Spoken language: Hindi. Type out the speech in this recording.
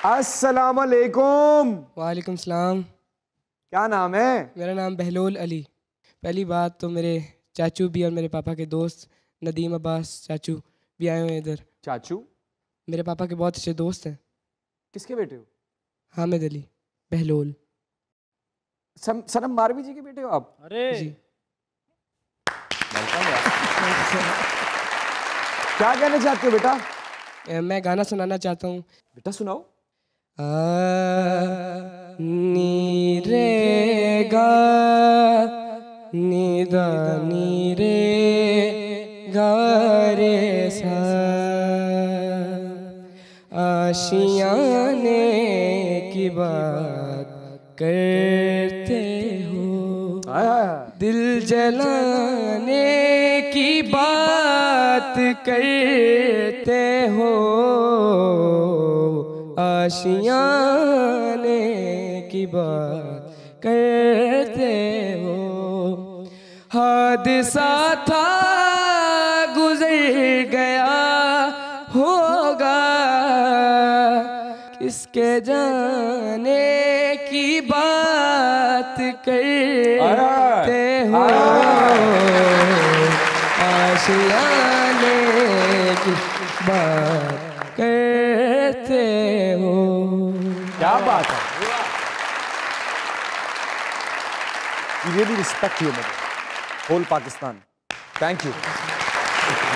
अस्सलाम वालेकुम वालेकुम सलाम। क्या नाम है? मेरा नाम बहलोल अली। पहली बात तो मेरे चाचू भी और मेरे पापा के दोस्त नदीम अब्बास चाचू भी आए हुए हैं इधर। चाचू? मेरे पापा के बहुत अच्छे दोस्त हैं। किसके बेटे हो? हामिद अली बहलोल। सनम मारवी जी के बेटे हो आप? अरे। जी। क्या कहना चाहते हो बेटा? मैं गाना सुनाना चाहता हूँ। बेटा सुनाओ। नी गा नी दा नी रे गा रे सा आशियाने की बात करते हो। दिल जलाने की बात करते हो आशियाने की बात करते हो हादसा था गुजर गया होगा किसके जाने की बात करते हो? आशियाने की बात। क्या बात है। यू रियली रिस्पेक्ट यू मेरे होल पाकिस्तान थैंक यू